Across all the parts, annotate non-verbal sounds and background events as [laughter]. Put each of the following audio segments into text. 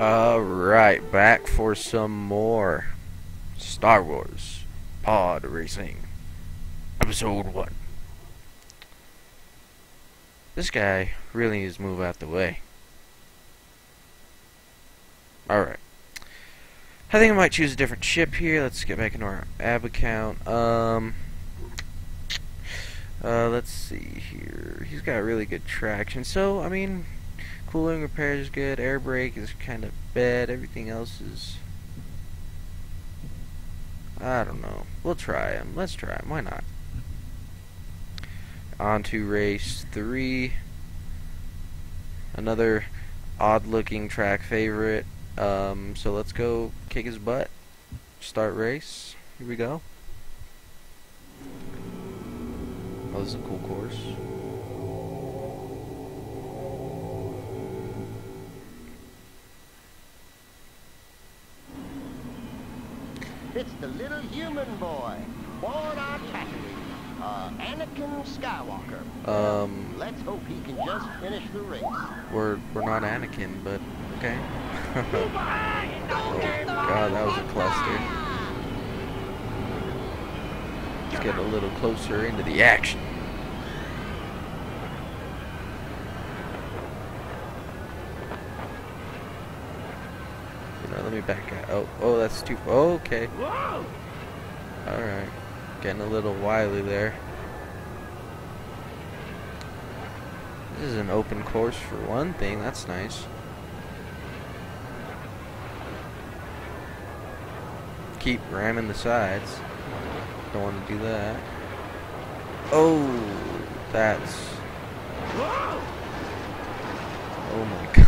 Alright, back for some more Star Wars Pod Racing Episode 1. This guy really needs to move out the way. Alright. I think I might choose a different ship here. Let's get back into our ab account. Um, uh, let's see here. He's got really good traction. So, I mean, cooling repair is good. Air brake is kind of bad. Everything else is... I don't know. We'll try him. Let's try him. Why not? On to race 3. Another odd-looking track favorite. Um, so let's go kick his butt. Start race. Here we go. Oh, this is a cool course. It's the little human boy, born on Tatooine, uh, Anakin Skywalker. Um, Let's hope he can just finish the race. we're we're not Anakin, but okay. [laughs] oh god, that was a cluster. Let's get a little closer into the action. Let me back out. Oh, oh, that's too. Oh, okay. All right, getting a little wily there. This is an open course for one thing. That's nice. Keep ramming the sides. Don't want to do that. Oh, that's. Oh my [laughs] god.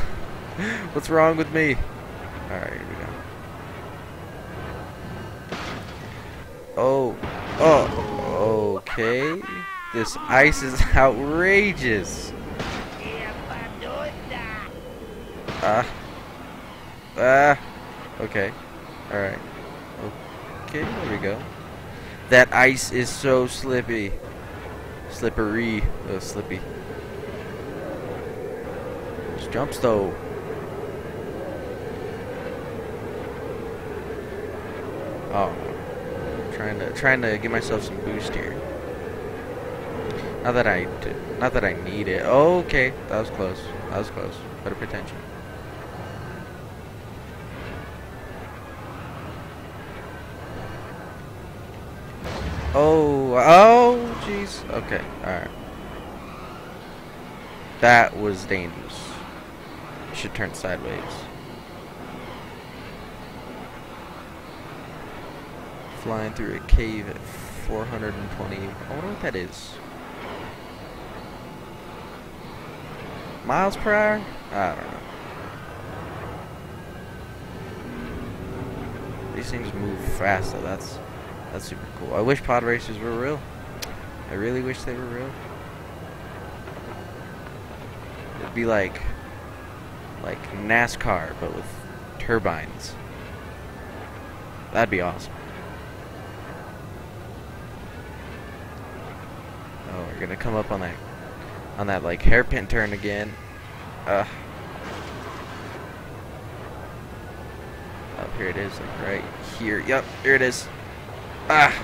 What's wrong with me? Alright, here we go. Oh. Oh. Okay. This ice is [laughs] outrageous. Ah. Ah. Okay. Alright. Okay, there we go. That ice is so slippy. Slippery. Oh, slippy. Just jumps though. Oh. Trying to trying to give myself some boost here. Not that I not that I need it. Oh, okay. That was close. That was close. Better pay attention. Oh, oh, jeez. Okay, alright. That was dangerous. Should turn sideways. Flying through a cave at 420. I wonder what that is. Miles per hour? I don't know. These things move fast, though. That's that's super cool. I wish pod racers were real. I really wish they were real. It'd be like like NASCAR but with turbines. That'd be awesome. Oh, we're gonna come up on that on that like hairpin turn again. Uh Up here it is, like right here. Yep, here it is. Ah!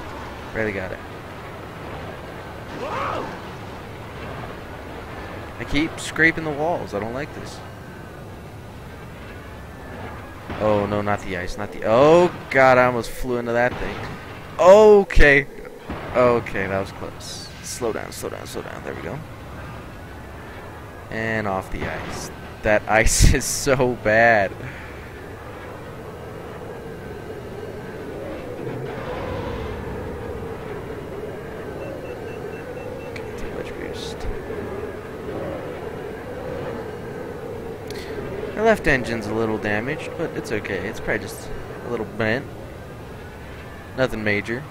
Barely got it. I keep scraping the walls. I don't like this. Oh, no, not the ice. Not the... Oh, God, I almost flew into that thing. Okay. Okay, that was close. Slow down, slow down, slow down. There we go. And off the ice. That [laughs] ice is so bad. The left engine's a little damaged, but it's okay. It's probably just a little bent. Nothing major.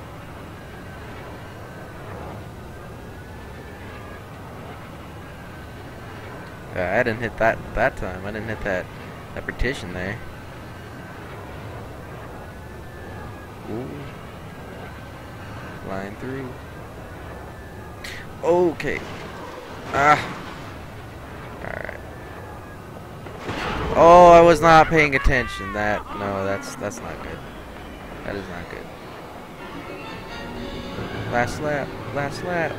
Uh, I didn't hit that that time. I didn't hit that that partition there. Ooh. Flying through. Okay. Ah. Alright. Oh, I was not paying attention. That no, that's that's not good. That is not good. Last lap. Last lap.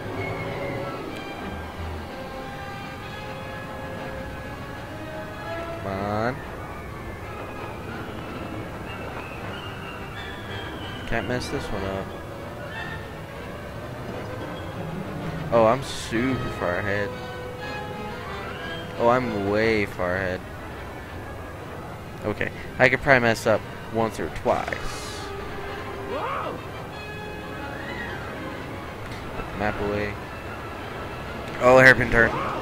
On. Can't mess this one up. Oh, I'm super far ahead. Oh, I'm way far ahead. Okay, I could probably mess up once or twice. Put the map away. Oh, hairpin turn.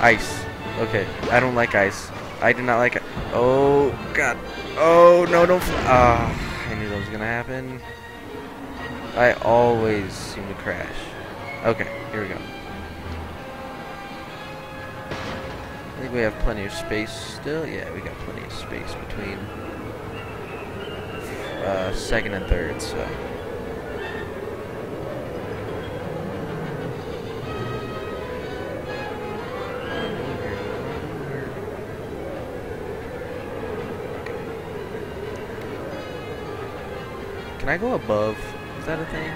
Ice. Okay, I don't like ice. I do not like it. Oh, God. Oh, no, don't. Ah, I knew that was going to happen. I always seem to crash. Okay, here we go. I think we have plenty of space still. Yeah, we got plenty of space between uh, second and third, so. Can I go above? Is that a thing?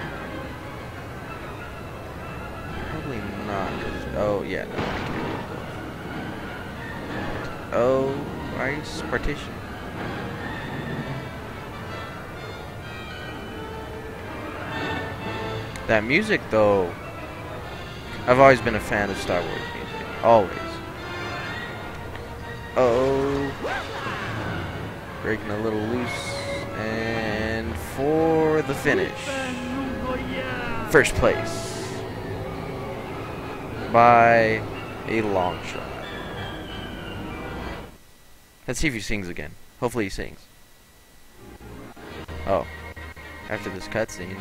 Probably not. Oh, yeah, no. Oh, ice partition. That music, though. I've always been a fan of Star Wars music. Always. Oh. Breaking a little loose. And for the finish. First place. By a long shot. Let's see if he sings again. Hopefully he sings. Oh. After this cutscene.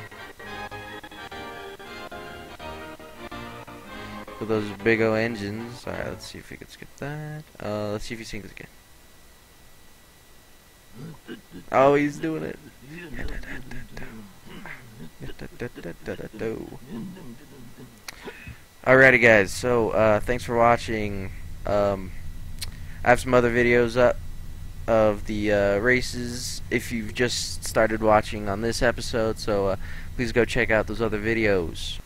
With those big O engines. Alright, let's see if we can skip that. Uh, let's see if he sings again. Oh, he's doing it. Alrighty, guys. So, uh, thanks for watching. Um, I have some other videos up of the uh, races if you've just started watching on this episode. So, uh, please go check out those other videos.